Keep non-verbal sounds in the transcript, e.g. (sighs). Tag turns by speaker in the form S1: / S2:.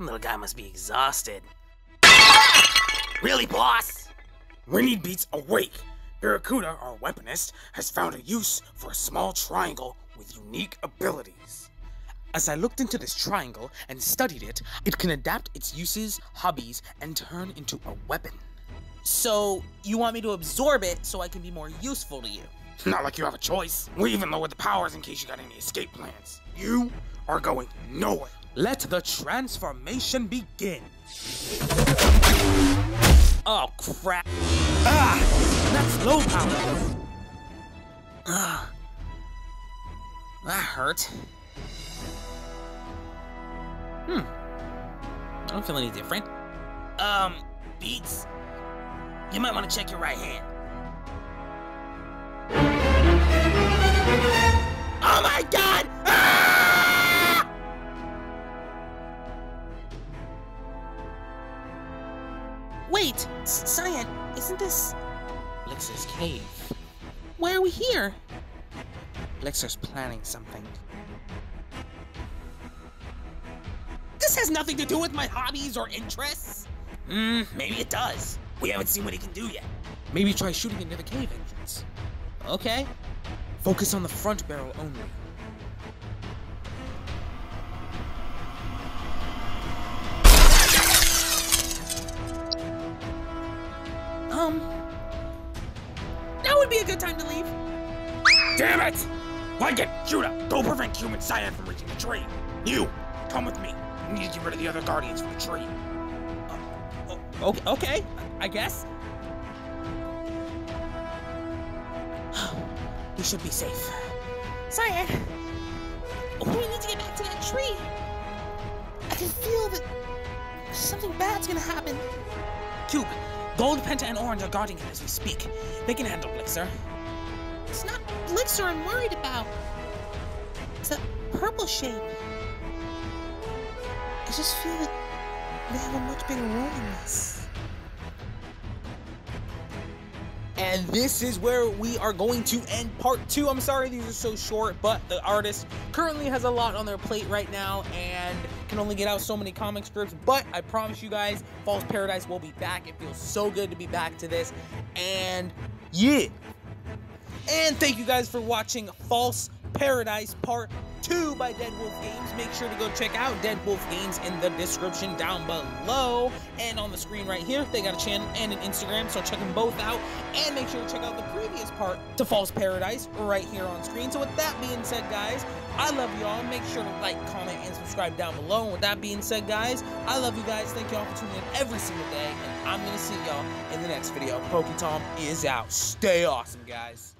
S1: Little guy must be exhausted. really, boss?
S2: Winnie Beats awake. Barracuda, our weaponist, has found a use for a small triangle with unique abilities. As I looked into this triangle and studied it, it can adapt its uses, hobbies, and turn into a weapon.
S3: So, you want me to absorb it so I can be more useful to you?
S2: Not like you have a choice. We even lowered the powers in case you got any escape plans. You are going nowhere. Let the transformation begin.
S3: Oh, crap.
S2: Ah! That's low power.
S3: Ah. That hurt. Hmm. I don't feel any different. Um, Beats, you might want to check your right hand. Wait, Cyan, isn't this
S2: Blixer's cave.
S3: why are we here?
S2: Blixer's planning something.
S3: This has nothing to do with my hobbies or interests. Hmm, maybe it does. We haven't seen what he can do yet.
S2: Maybe try shooting into the cave entrance.
S3: Okay.
S2: Focus on the front barrel only.
S3: Um, that would be a good time to leave.
S2: Damn it! Lincoln, Judah, go prevent human Cyan from reaching the tree. You, come with me. We need to get rid of the other guardians from the tree.
S3: Okay, okay, I guess. (sighs) we should be safe. Cyan, we need to get back to that tree. I can feel that something bad's gonna happen. Cube, Gold, Penta, and Orange are guarding it as we speak. They can handle Blixer. It's not Blixer I'm worried about. It's that purple shape. I just feel that they have a much bigger role in this. And this is where we are going to end part two. I'm sorry these are so short, but the artist currently has a lot on their plate right now and can only get out so many comic strips. But I promise you guys, False Paradise will be back. It feels so good to be back to this. And yeah. And thank you guys for watching False Paradise Part 2 by Dead Wolf Games. Make sure to go check out Dead Wolf Games in the description down below. And on the screen right here, they got a channel and an Instagram, so check them both out. And make sure to check out the previous part to False Paradise right here on screen. So with that being said, guys, I love y'all. Make sure to like, comment, and subscribe down below. And with that being said, guys, I love you guys. Thank y'all for tuning in every single day. And I'm going to see y'all in the next video. PokeTom is out. Stay awesome, guys.